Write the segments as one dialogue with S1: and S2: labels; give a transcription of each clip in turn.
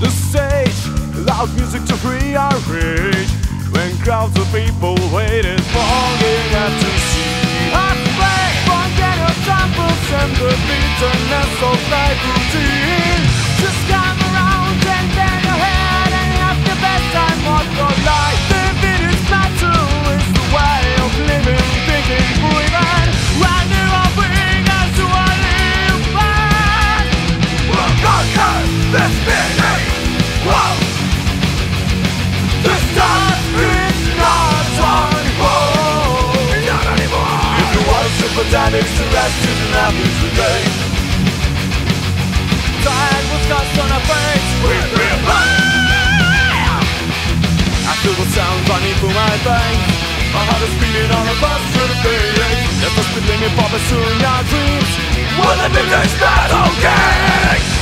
S1: the stage, loud music to free our rage. When crowds of people waited longing out to see us play, forget your troubles and the bitterness of life routine. Sympathetics to rest in an average today. Time was cast on a face. We're I feel the sound running through my veins. My heart is beating on a bus through the. Let us be living for pursuing our dreams. Will it be this not okay?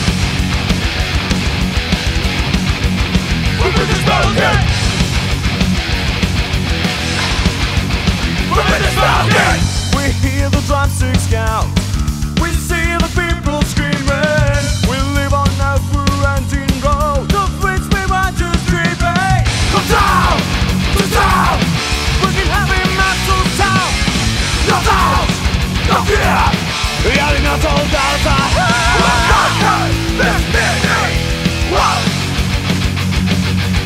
S1: All down the We'll conquer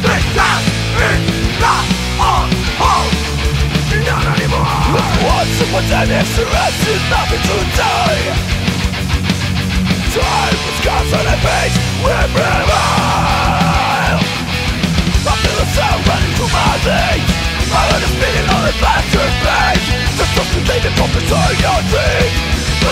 S1: this time is not on hold. Not anymore. Once upon a time, it's arrested, nothing to die. Time was cast on a page, we're prevail. I feel the sound running through my veins. My heart is beating on a page. There's something they can pump inside your dream.